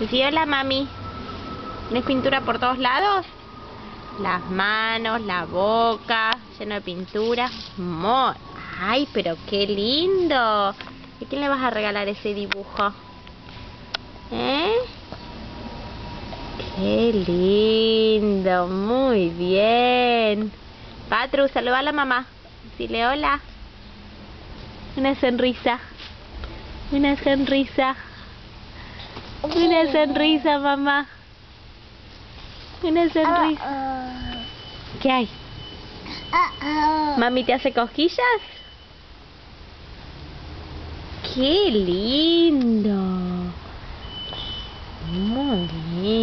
Decí hola mami. ¿Tienes pintura por todos lados? Las manos, la boca, lleno de pintura. Mo ¡Ay, pero qué lindo! ¿A quién le vas a regalar ese dibujo? ¿Eh? ¡Qué lindo! Muy bien. Patru, saluda a la mamá. Dile hola. Una sonrisa. Una sonrisa. Una sonrisa, mamá. Una sonrisa. ¿Qué hay? ¿Mami te hace cosquillas? ¡Qué lindo! Muy lindo.